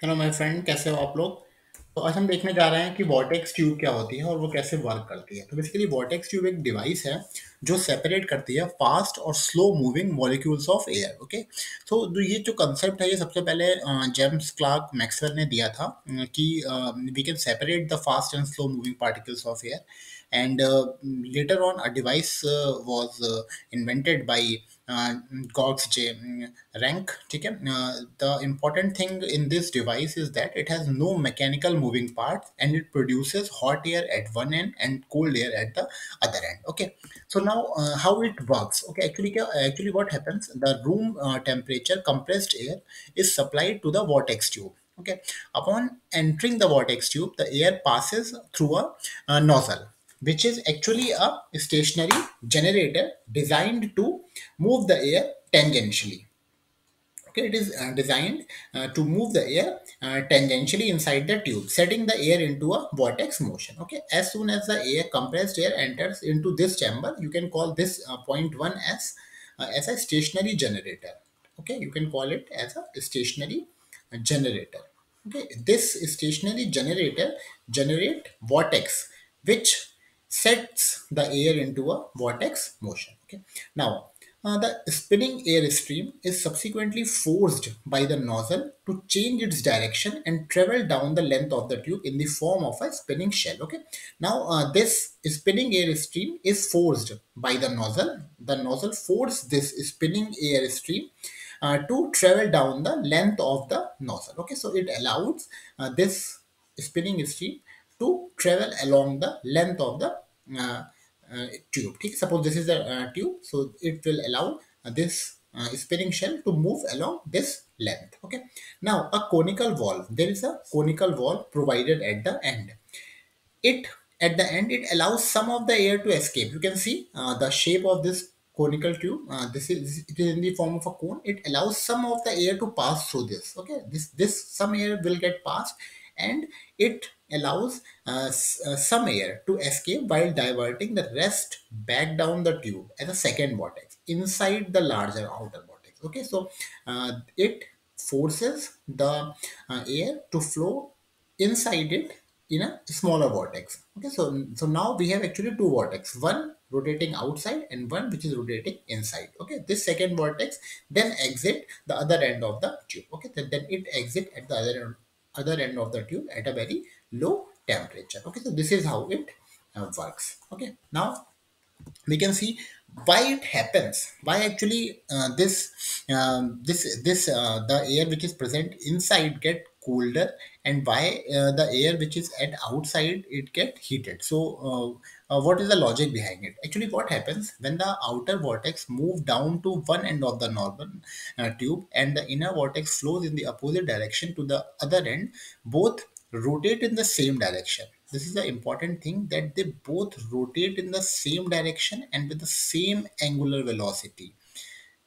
Hello my friend कैसे हो आप लोग? तो आज हम देखने जा रहे हैं कि वॉटेक्स ट्यूब क्या होती है और वो कैसे वर्क करती है। तो बेसिकली वॉटेक्स ट्यूब एक डिवाइस है जो सेपरेट करती है फास्ट और slow moving molecules of air okay तो ये जो कंसेप्ट है, ये सबसे पहले जेम्स क्लार्क मैक्सवेल ने दिया था कि we can separate the fast and slow moving particles of air and uh, later on a device uh, was uh, invented by uh, Georges J mm, Ranque. Okay? Uh, the important thing in this device is that it has no mechanical moving parts and it produces hot air at one end and cold air at the other end. Okay, so now uh, how it works? Okay, actually, uh, actually, what happens? The room uh, temperature compressed air is supplied to the vortex tube. Okay, upon entering the vortex tube, the air passes through a uh, nozzle which is actually a stationary generator designed to move the air tangentially. Okay it is uh, designed uh, to move the air uh, tangentially inside the tube setting the air into a vortex motion. Okay as soon as the air compressed air enters into this chamber you can call this uh, point 1 as uh, as a stationary generator. Okay you can call it as a stationary uh, generator. Okay this stationary generator generate vortex which sets the air into a vortex motion. Okay. Now, uh, the spinning air stream is subsequently forced by the nozzle to change its direction and travel down the length of the tube in the form of a spinning shell. Okay. Now, uh, this spinning air stream is forced by the nozzle. The nozzle forces this spinning air stream uh, to travel down the length of the nozzle. Okay, so it allows uh, this spinning stream to travel along the length of the uh, uh, tube. ठीक Suppose this is the uh, tube, so it will allow uh, this spinning shell to move along this length. Okay. Now a conical valve. There is a conical valve provided at the end it at the end it allows some of the air to escape you can see the shape of this conical tube uh, this is it is in the form of a cone it allows some of the air to pass through this okay this this some air will get passed and it allows uh, uh, some air to escape while diverting the rest back down the tube as a second vortex inside the larger outer vortex okay so uh, it forces the uh, air to flow inside it in a smaller vortex. Okay, so so now we have actually two vortex, one rotating outside and one which is rotating inside. Okay, this second vortex then exit the other end of the tube. Okay, then, then it exit at the other end, other end of the tube at a very low temperature. Okay, so this is how it uh, works. Okay, now we can see why it happens why actually uh, this um, this this uh, the air which is present inside get colder and why uh, the air which is at outside it get heated. So uh, uh, what is the logic behind it? Actually what happens when the outer vortex move down to one end of the normal uh, tube and the inner vortex flows in the opposite direction to the other end both rotate in the same direction. This is the important thing that they both rotate in the same direction and with the same angular velocity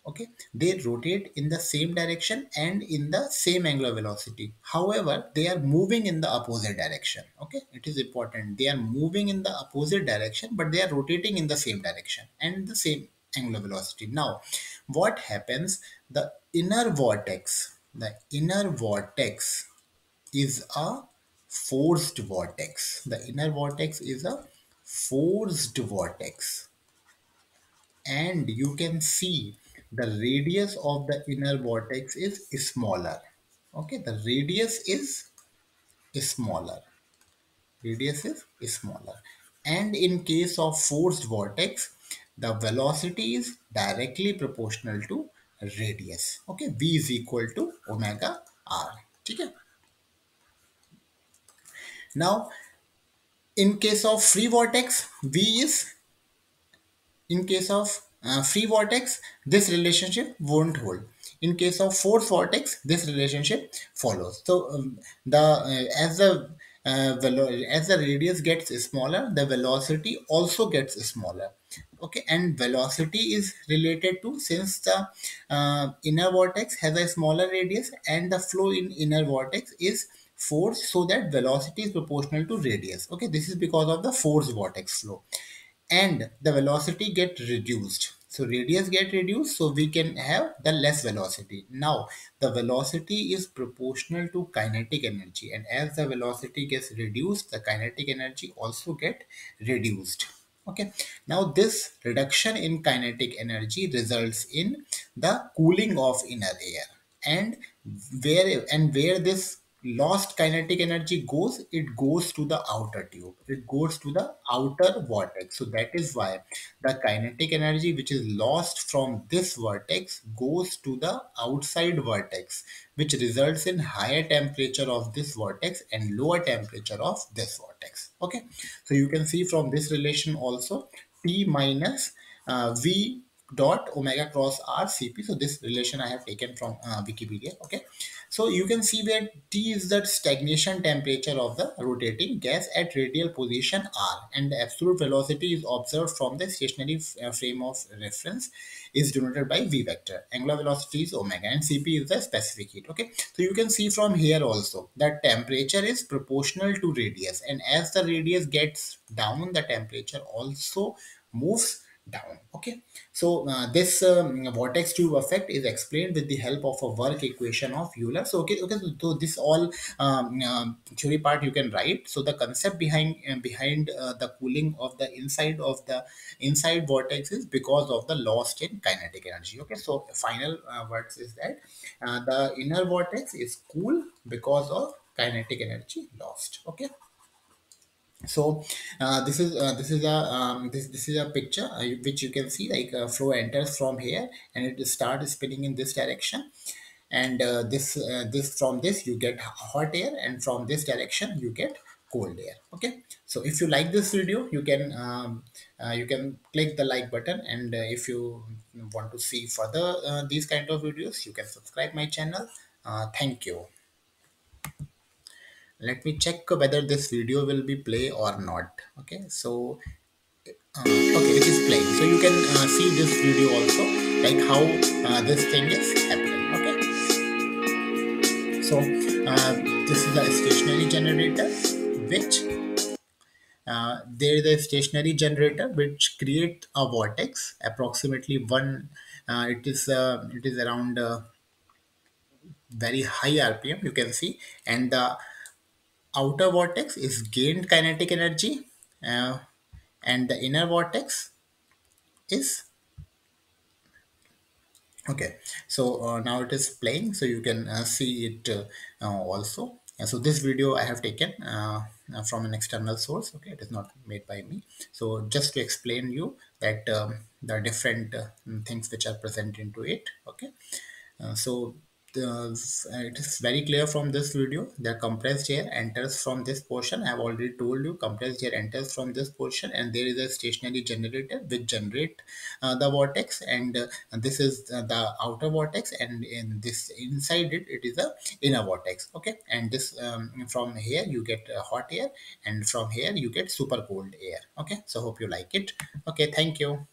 okay? They rotate in the same direction and in the same angular velocity. However they are moving in the opposite direction. Okay? It is important. They are moving in the opposite direction but they are rotating in the same direction and the same angular velocity. Now what happens? The inner vortex the inner vortex is a forced vortex. The inner vortex is a forced vortex. And you can see the radius of the inner vortex is smaller. Okay the radius is smaller. Radius is smaller. And in case of forced vortex the velocity is directly proportional to radius. Okay v is equal to omega r. okay now in case of free vortex v is in case of uh, free vortex this relationship won't hold. In case of force vortex this relationship follows. So um, the uh, as the uh, as the radius gets smaller the velocity also gets smaller. Okay and velocity is related to since the uh, inner vortex has a smaller radius and the flow in inner vortex is force so that velocity is proportional to radius. Okay this is because of the force vortex flow and the velocity get reduced. So radius get reduced so we can have the less velocity. Now the velocity is proportional to kinetic energy and as the velocity gets reduced the kinetic energy also get reduced. Okay. Now this reduction in kinetic energy results in the cooling of inner air and where and where this lost kinetic energy goes it goes to the outer tube. It goes to the outer vortex. So that is why the kinetic energy which is lost from this vortex goes to the outside vortex which results in higher temperature of this vortex and lower temperature of this vortex. Okay? So you can see from this relation also t minus uh, v dot omega cross r cp so this relation i have taken from uh, wikipedia. Okay so you can see that t is the stagnation temperature of the rotating gas at radial position r and the absolute velocity is observed from the stationary uh, frame of reference is denoted by v vector. Angular velocity is omega and cp is the specific heat okay? So you can see from here also that temperature is proportional to radius and as the radius gets down the temperature also moves down okay? So uh, this um, vortex tube effect is explained with the help of a work equation of euler. So okay okay so, so this all um, um, theory part you can write. So the concept behind uh, behind uh, the cooling of the inside of the inside vortex is because of the lost in kinetic energy okay? So final uh, words is that uh, the inner vortex is cool because of kinetic energy lost okay so uh, this is uh, this is a um, this this is a picture uh, which you can see like uh, flow enters from here and it starts spinning in this direction. And uh, this uh, this from this you get hot air and from this direction you get cold air okay? So if you like this video you can um, uh, you can click the like button and uh, if you want to see further uh, these kind of videos you can subscribe my channel. Uh, thank you let me check whether this video will be play or not okay? So uh, okay it is playing. So you can uh, see this video also like how uh, this thing is happening okay? So uh, this is a stationary generator which uh, there is a stationary generator which create a vortex approximately one uh, it is it is around very high rpm you can see and the outer vortex is gained kinetic energy uh, and the inner vortex is okay so uh, now it is playing so you can uh, see it uh, uh, also. Uh, so this video i have taken uh, from an external source okay it is not made by me. So just to explain you that um, the different uh, things which are present into it okay. So uh, it is very clear from this video the compressed air enters from this portion. I have already told you compressed air enters from this portion and there is a stationary generator which generate uh, the vortex and uh, this is the outer vortex and in this inside it it is a inner vortex okay? And this um, from here you get hot air and from here you get super cold air okay? So hope you like it okay? Thank you